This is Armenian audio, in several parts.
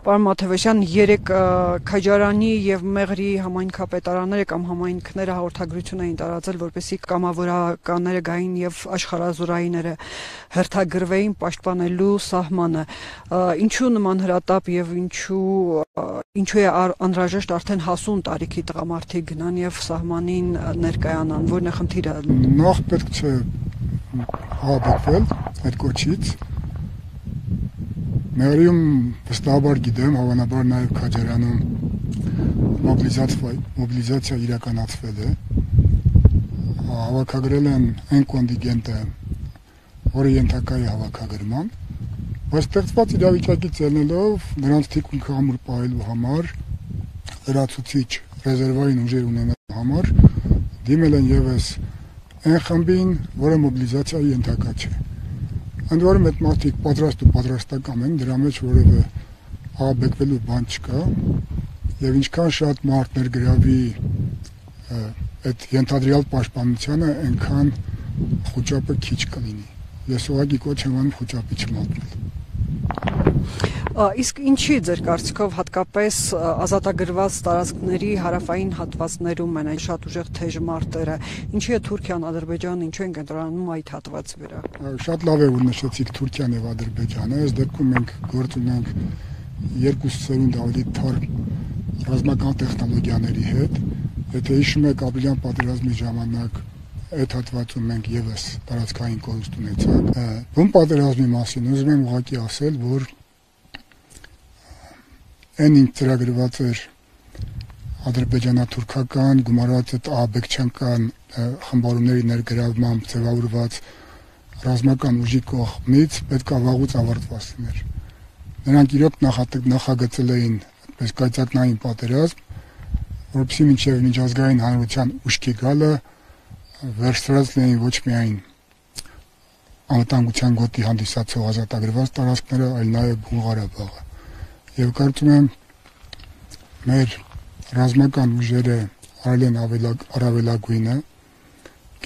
Պարոն Մաթևոսյան, երեք Քաջարանի եւ Մեղրի համայնքապետարանները կամ համայնքները հաղորդագրություն էին տարածել, որպեսի կամավորականները գային եւ աշխարազորայինները հերթագրվեին պաշտպանելու սահմանը։ Ինչու նման հրատապ եւ ինչու ինչու է անհրաժեշտ արդեն հասուն տարիքի տղամարդիկ գնան եւ սահմանին ներկայանան, որն է խնդիրը։ Նախ պետք չէ հավաքվել այդ կոչից Մեղրիում վստահաբար գիտեմ, հավանաբար նաև Քաջարյանում մոբիլիզացիա մոբիլիզացիա իրականացվել է։ Հավաքագրել են այն կոնդիգենտը, որը ենթակա է հավաքագրման, բայց ստեղծված իրավիճակից ելնելով նրանց թիկունքը համուր պահելու համար լրացուցիչ ռեզերվային ուժեր ունենալու համար դիմել են եւս այն խմբին, որը մոբիլիզացիայի ենթակա չէ Ընդ որում այդ մարդիկ պատրաստ ու պատրաստական են, դրա մեջ որևէ ահաբեկվելու բան չկա եւ ինչքան շատ մարդներ գրավի այդ ենթադրյալ պաշտպանությանը, այնքան խոճապը քիչ կլինի։ Ես ուղղակի կոչ եմ անում խոճապի չմատնել։ Իսկ ինչի ձեր կարծիքով հատկապես ազատագրված տարածքների հարավային հատվածներում են այն շատ ուժեղ թեժ մարտերը։ Ինչի է Թուրքիան, Ադրբեջանը ինչու են կենտրոնանում այդ հատվածի վրա։ Շատ լավ է որ նշեցիք Թուրքիան եւ Ադրբեջանը։ Այս դեպքում մենք գործ ունենք երկու սերունդ ավելի թարմ ռազմական տեխնոլոգիաների հետ։ Եթե հիշում եք ապրիլյան պատերազմի ժամանակ այդ հատվածում մենք եւս տարածքային կորուստ ունեցանք։ Բուն պատերազմի մասին ուզում եմ ուղղակի ասել, որ այն ինչ ծրագրված էր ադրբեջանա-թուրքական գումարած այդ աբեկչանական խմբարումների ներգրավմամբ ձևավորված ռազմական ուժի կողմից պետք է վաղուց ավարտված լիներ։ Նրանք իրոք նախագծել էին այդպես կայծակնային պատերազմ, որովհետեւ մինչև միջազգային հանրության ուշքի գալը վերցրած լինեին ոչ միայն անվտանգության գոտի հանդիսացող ազատագրված տարածքները, այլ նաև Ղարաբաղը եւ կարծում եմ մեր ռազմական ուժերը արել են ավելակ առավելագույնը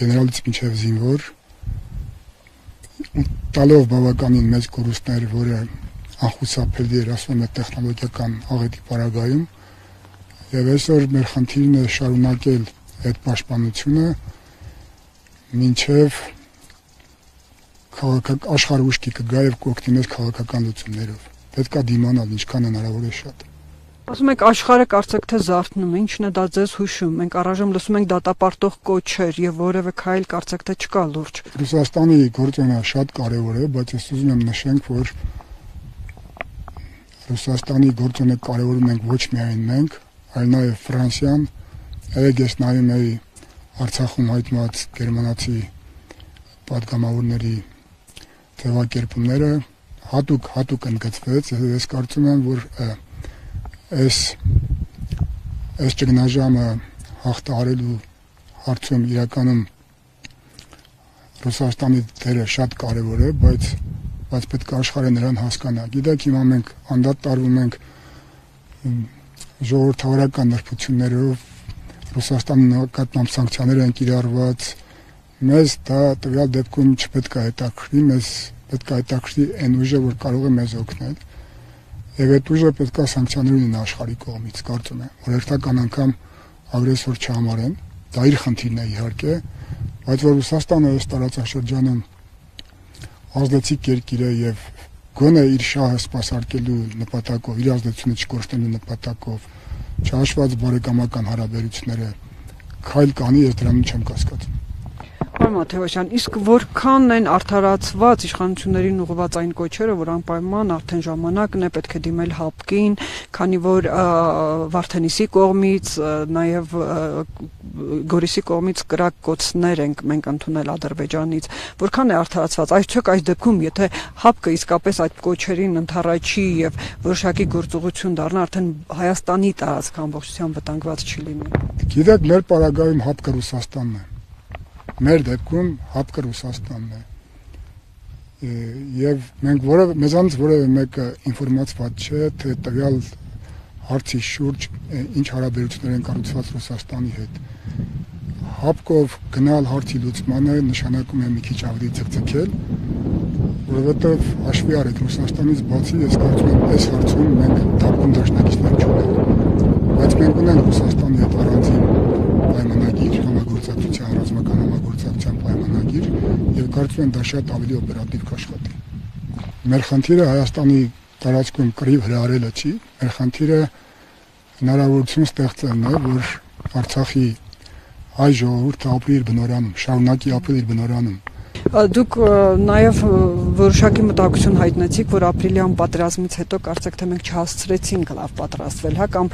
գեներալից մինչև զինվոր տալով բավականին մեծ կորուստներ, որը անխուսափելի էր ասում է տեխնոլոգիական աղետի պարագայում եւ այսօր մեր խնդիրն է շարունակել այդ պաշտպանությունը մինչև քաղաքական աշխարհ ուշքի կգա եւ կօգնի մեզ քաղաքական լուծումներով պետքա դիմանալ ինչքան հնարավոր է շատ։ Ասում եք աշխարհը կարծեք թե զարթնում է, ինչն է դա ձեզ հուշում։ Մենք առայժմ լսում ենք դատապարտող կոչեր եւ որևէ քայլ կարծեք թե չկա լուրջ։ Ռուսաստանի գործոնը շատ կարեւոր է, բայց ես ուզում եմ նշենք, որ Ռուսաստանի գործոնը կարևորում ենք ոչ միայն մենք, այլ նաև Ֆրանսիան, երեք ես նայում էի Արցախում հայտնված գերմանացի պատգամավորների ձևակերպումները հատուկ հատուկ ընդգծվեց, ես կարծում եմ, որ և, այս այս ճգնաժամը հաղթահարելու հարցում իրականում Ռուսաստանի դերը շատ կարևոր է բայց բայց պետք է աշխարհը նրան հասկանա գիտեք հիմա մենք անդադ տարվում ենք ժողովրդավարական նրբություններով Ռուսաստանի նկատմամբ սանկցիաներ են կիրառված մեզ դա տվյալ դեպքում չպետք է հետաքրի մեզ պետք է հետաքրի այն ուժը, որ կարող է մեզ օգնել։ Եվ այդ ուժը պետք է սանկցիաներ ունենա աշխարհի կողմից, կարծում եմ, որ հերթական անգամ ագրեսոր չհամարեն։ Դա իր խնդիրն է իհարկե, բայց որ Ռուսաստանը այս տարածաշրջանում ազդեցիկ երկիր է եւ գոնե իր շահը սпасարկելու նպատակով, իր ազդեցությունը չկորցնելու նպատակով չհաշված բարեկամական հարաբերությունները քայլ կանի, ես դրան չեմ կասկածում։ Մաթեոսյան, իսկ որքան են արդարացված իշխանություններին ուղղված այն կոչերը, որ անպայման արդեն ժամանակն է պետք է դիմել հապկին, քանի որ Վարդենիսի կողմից, նաև Գորիսի կողմից կրակ կոծներ ենք մենք ընդունել Ադրբեջանից։ Որքան է արդարացված։ Այս չեք այս դեպքում, եթե հապկը իսկապես այդ կոչերին ընթառաջի եւ որոշակի գործողություն դառնա, արդեն Հայաստանի տարածք ամբողջությամբ վտանգված չի լինի։ Գիտեք, մեր պարագայում հապկը Ռուսաստանն է մեր դեպքում հապկը Ռուսաստանն է։ Եվ մենք որևէ մեզանից որևէ մեկը ինֆորմացված չէ, թե տվյալ հարցի շուրջ ինչ հարաբերություններ են կառուցված Ռուսաստանի հետ։ Հապկով գնալ հարցի լուծմանը նշանակում է մի քիչ ավելի ցկցկել, որովհետև հաշվի առեք Ռուսաստանից բացի ես կարծում եմ այս հարցում մենք դարբուն դաշնակիցներ չունենք բայց մենք ունենք Ռուսաստանի հետ առանձին պայմանագիր համագործակցության կարծում եմ դա շատ ավելի օպերատիվ կաշխատի։ Մեր խնդիրը Հայաստանի տարածքում կռիվ հրահարելը չի, մեր խնդիրը հնարավորություն ստեղծելն է, որ Արցախի հայ ժողովուրդը ապրի իր բնորանում, շարունակի ապրել իր բնորանում Դուք նաև որոշակի մտահոգություն հայտնեցիք, որ ապրիլյան պատերազմից հետո կարծեք թե մենք չհասցրեցինք լավ պատրաստվել, հա, կամ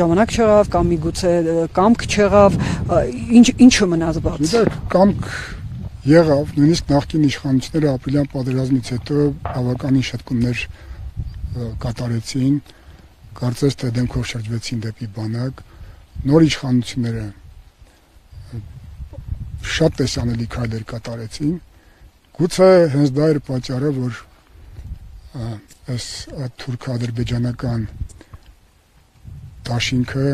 ժամանակ չեղավ, կամ միգուցե կամք չեղավ, ինչ ինչը մնաց բաց։ Գիտեք, կամք եղավ, նույնիսկ նախկին իշխանությունները ապրիլյան պատերազմից հետո բավականին շտկումներ կատարեցին, կարծես թե դեմքով շրջվեցին դեպի բանակ, նոր իշխանությունները շատ տեսանելի քայլեր կատարեցին Գուցե հենց դա էր պատճառը, որ այս թուրք-ադրբեջանական դաշինքը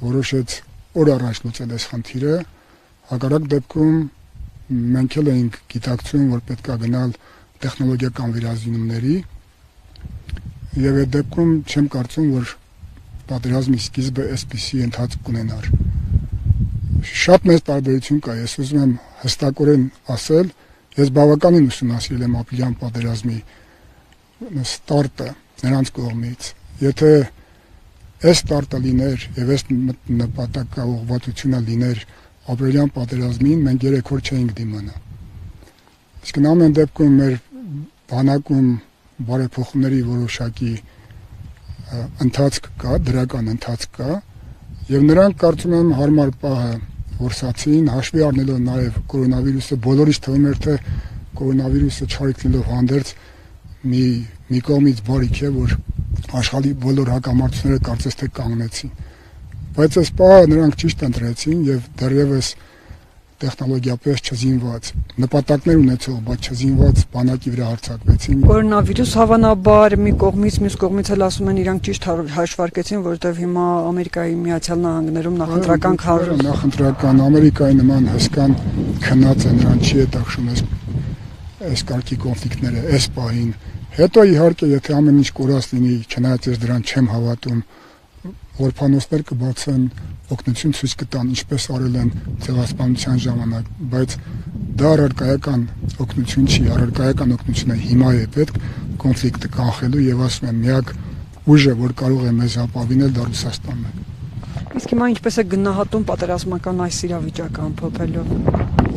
որոշեց օր առաջ լուծել այս խնդիրը, հակառակ դեպքում մենք էլ էինք գիտակցում, որ պետք է գնալ տեխնոլոգիական վերազինումների եւ այդ դեպքում չեմ կարծում, որ պատերազմի սկիզբը այսպիսի ընթացք կունենար։ Շատ մեծ տարբերություն կա, ես ուզում եմ հստակորեն ասել, Ես բավականին ուսումնասիրել եմ ապրիլյան պատերազմի ստարտը նրանց կողմից։ Եթե այս ստարտը լիներ եւ այս նպատակա ուղղվածությունը լիներ ապրիլյան պատերազմին, մենք երեք օր չէինք դիմանա։ Իսկ նամեն դեպքում մեր բանակում բարեփոխումների որոշակի ընթացք կա, դրական ընթացք կա, եւ նրանք կարծում եմ հարմար պահը որսացին, հաշվի առնելով նաև կորոնավիրուսը, բոլորից թվում էր թե կորոնավիրուսը չարիքնելով հանդերձ մի մի կողմից բարիք է, որ աշխարհի բոլոր հակամարտությունները կարծես թե կանգնեցին։ Բայց այս պահը նրանք ճիշտ ընտրեցին եւ դեռևս տեխնոլոգիապես չզինված նպատակներ ունեցող, բայց չզինված բանակի վրա հարձակվեցին։ Կորոնավիրուս հավանաբար մի կողմից, մյուս կողմից էլ ասում են իրանք ճիշտ հաշվարկեցին, որովհետև հիմա Ամերիկայի Միացյալ Նահանգներում նախընտրական քարը նախընտրական Ամերիկայի նման հսկան քնած է նրան չի հետաքրում այս այս կարգի կոնֆլիկտները այս պահին։ Հետո իհարկե եթե ամեն ինչ կորած լինի, չնայած ես դրան չեմ հավատում, որ փանոստեր կբացեն օգնություն ցույց կտան, ինչպես արել են ցեղասպանության ժամանակ, բայց դա առարկայական օգնություն չի, առարկայական օգնությունը հիմա է պետք կոնֆլիկտը կանխելու եւ ասում եմ միակ ուժը, որ կարող է մեզ ապավինել դա Ռուսաստանն է։ Իսկ հիմա ինչպես է գնահատում պատերազմական այս իրավիճակը ամփոփելով։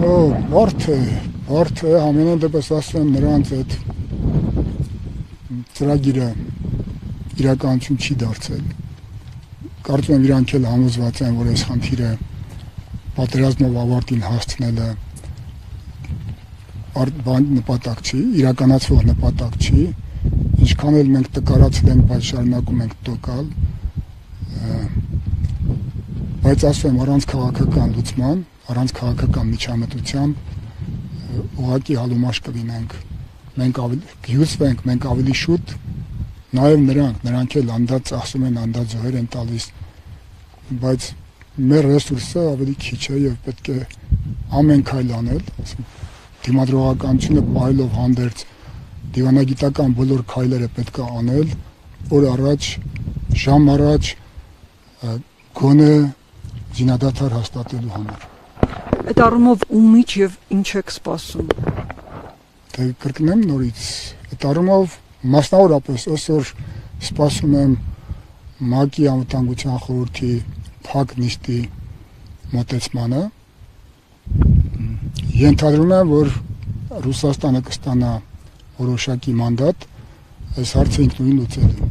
Օ, բարդ է, ամենայն դեպս ասում եմ նրանց այդ ծրագիրը իրականություն չի դարձել Կարծում եմ իրանք էլ համոզված են, որ այս խնդիրը պատերազմով ավարտին հասցնելը բան նպատակ չի, իրականացվող նպատակ չի։ Ինչքան էլ մենք տկարացել ենք, բայց շարունակում ենք տոկալ։ Բայց ասում եմ, առանց քաղաքական լուծման, առանց քաղաքական միջամտության ուղակի հալումաշ կլինենք։ Մենք ավելի հյուսվենք, մենք ավելի շուտ Նաև նրանք, նրանք էլ անդած ծախսում են, անդած զոհեր են տալիս, բայց մեր ռեսուրսը ավելի քիչ է եւ պետք է ամեն քայլ անել, դիմադրողականությունը բայլով հանդերձ դիվանագիտական բոլոր քայլերը պետք է անել, որ առաջ ժամ առաջ գոնե զինադադար հաստատելու համար։ Այդ առումով ումիջ եւ ինչ եք սպասում։ Դե կրկնեմ նորից, այդ առումով Մասնավորապես այսօր սպասում եմ ՄԱԿ-ի անվտանգության խորհրդի փակ նիստի մոտեցմանը։ Ենթադրում եմ, որ Ռուսաստանը կստանա որոշակի մանդատ այս հարցը ինքնուրույն լուծելու։